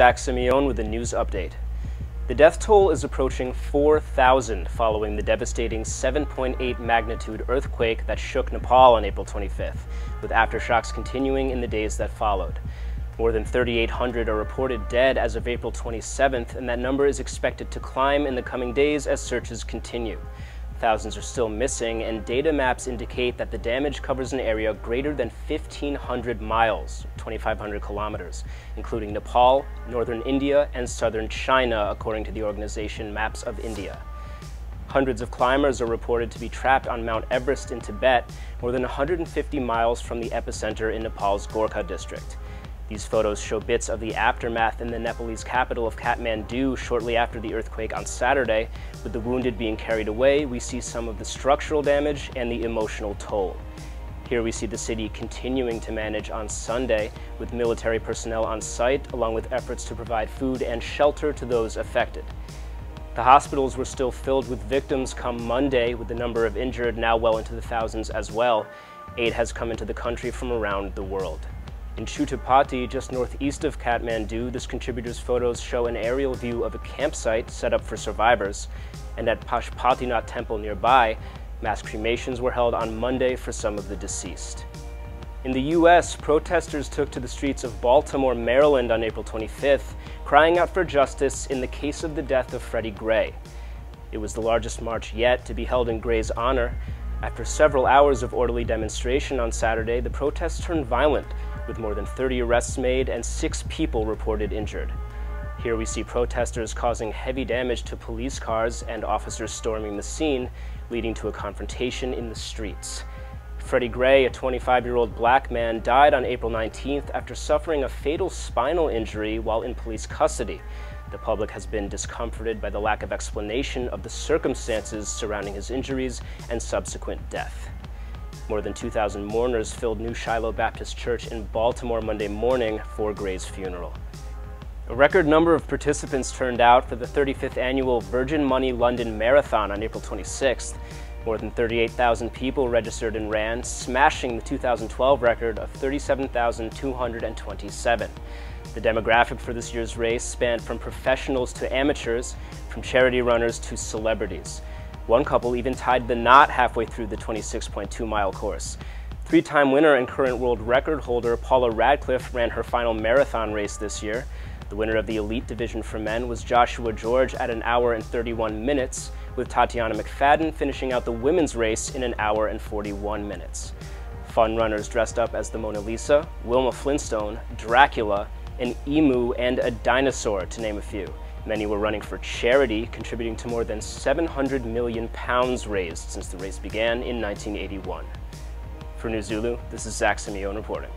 Zach Simeone with a news update. The death toll is approaching 4,000 following the devastating 7.8 magnitude earthquake that shook Nepal on April 25th, with aftershocks continuing in the days that followed. More than 3,800 are reported dead as of April 27th, and that number is expected to climb in the coming days as searches continue. Thousands are still missing, and data maps indicate that the damage covers an area greater than 1,500 miles, 2,500 kilometers, including Nepal, northern India, and southern China, according to the organization Maps of India. Hundreds of climbers are reported to be trapped on Mount Everest in Tibet, more than 150 miles from the epicenter in Nepal's Gorkha district. These photos show bits of the aftermath in the Nepalese capital of Kathmandu shortly after the earthquake on Saturday. With the wounded being carried away, we see some of the structural damage and the emotional toll. Here we see the city continuing to manage on Sunday with military personnel on site, along with efforts to provide food and shelter to those affected. The hospitals were still filled with victims come Monday, with the number of injured now well into the thousands as well. Aid has come into the country from around the world. In Chhatrapati, just northeast of Kathmandu, this contributor's photos show an aerial view of a campsite set up for survivors. And at Pashupatinath Temple nearby, mass cremations were held on Monday for some of the deceased. In the U.S., protesters took to the streets of Baltimore, Maryland on April 25th, crying out for justice in the case of the death of Freddie Gray. It was the largest march yet to be held in Gray's honor. After several hours of orderly demonstration on Saturday, the protests turned violent, with more than 30 arrests made and six people reported injured. Here we see protesters causing heavy damage to police cars and officers storming the scene, leading to a confrontation in the streets. Freddie Gray, a 25-year-old black man, died on April 19th after suffering a fatal spinal injury while in police custody. The public has been discomforted by the lack of explanation of the circumstances surrounding his injuries and subsequent death. More than 2,000 mourners filled New Shiloh Baptist Church in Baltimore Monday morning for Gray's funeral. A record number of participants turned out for the 35th annual Virgin Money London Marathon on April 26th. More than 38,000 people registered and ran, smashing the 2012 record of 37,227. The demographic for this year's race spanned from professionals to amateurs, from charity runners to celebrities. One couple even tied the knot halfway through the 26.2 mile course. Three-time winner and current world record holder Paula Radcliffe ran her final marathon race this year. The winner of the elite division for men was Joshua George at an hour and 31 minutes, with Tatyana McFadden finishing out the women's race in an hour and 41 minutes. Fun runners dressed up as the Mona Lisa, Wilma Flintstone, Dracula, an emu, and a dinosaur, to name a few. Many were running for charity, contributing to more than 700 million pounds raised since the race began in 1981. For Newzulu, this is Zach Simeone reporting.